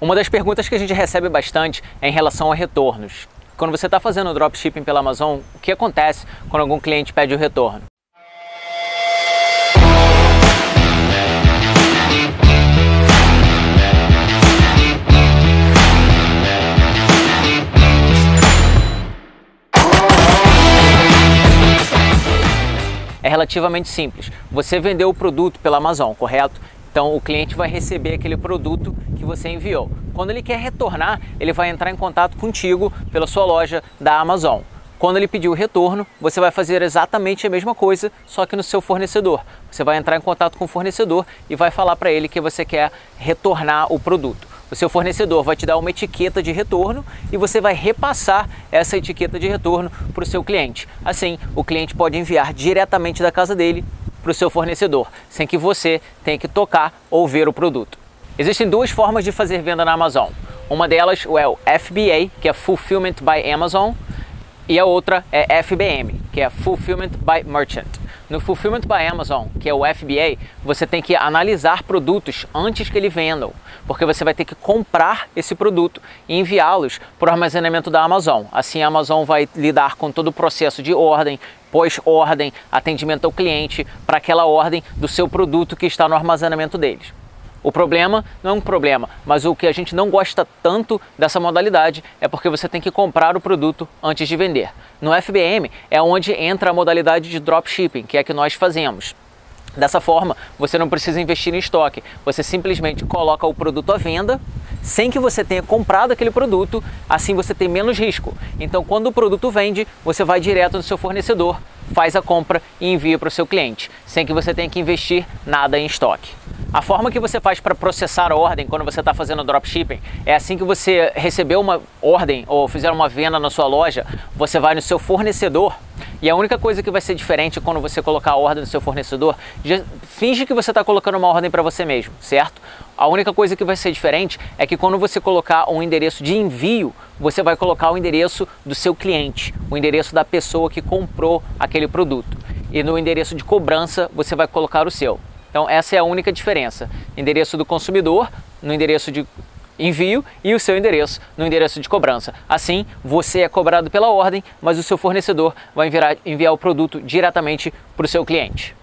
Uma das perguntas que a gente recebe bastante é em relação a retornos. Quando você está fazendo dropshipping pela Amazon, o que acontece quando algum cliente pede o retorno? é relativamente simples. Você vendeu o produto pela Amazon, correto? Então o cliente vai receber aquele produto que você enviou. Quando ele quer retornar, ele vai entrar em contato contigo pela sua loja da Amazon. Quando ele pedir o retorno, você vai fazer exatamente a mesma coisa, só que no seu fornecedor. Você vai entrar em contato com o fornecedor e vai falar para ele que você quer retornar o produto. O seu fornecedor vai te dar uma etiqueta de retorno e você vai repassar essa etiqueta de retorno para o seu cliente. Assim, o cliente pode enviar diretamente da casa dele para o seu fornecedor, sem que você tenha que tocar ou ver o produto. Existem duas formas de fazer venda na Amazon. Uma delas é o FBA, que é Fulfillment by Amazon, e a outra é FBM, que é Fulfillment by Merchant. No Fulfillment by Amazon, que é o FBA, você tem que analisar produtos antes que eles vendam, porque você vai ter que comprar esse produto e enviá-los para o armazenamento da Amazon. Assim, a Amazon vai lidar com todo o processo de ordem, pós-ordem, atendimento ao cliente para aquela ordem do seu produto que está no armazenamento deles. O problema não é um problema, mas o que a gente não gosta tanto dessa modalidade é porque você tem que comprar o produto antes de vender. No FBM é onde entra a modalidade de dropshipping, que é a que nós fazemos. Dessa forma, você não precisa investir em estoque, você simplesmente coloca o produto à venda sem que você tenha comprado aquele produto, assim você tem menos risco. Então, quando o produto vende, você vai direto no seu fornecedor, faz a compra e envia para o seu cliente, sem que você tenha que investir nada em estoque. A forma que você faz para processar a ordem quando você está fazendo dropshipping é assim que você recebeu uma ordem ou fizer uma venda na sua loja, você vai no seu fornecedor e a única coisa que vai ser diferente quando você colocar a ordem no seu fornecedor, finge que você está colocando uma ordem para você mesmo, certo? A única coisa que vai ser diferente é que quando você colocar um endereço de envio, você vai colocar o endereço do seu cliente, o endereço da pessoa que comprou aquele produto. E no endereço de cobrança, você vai colocar o seu. Então essa é a única diferença. Endereço do consumidor no endereço de envio e o seu endereço no endereço de cobrança. Assim, você é cobrado pela ordem, mas o seu fornecedor vai enviar, enviar o produto diretamente para o seu cliente.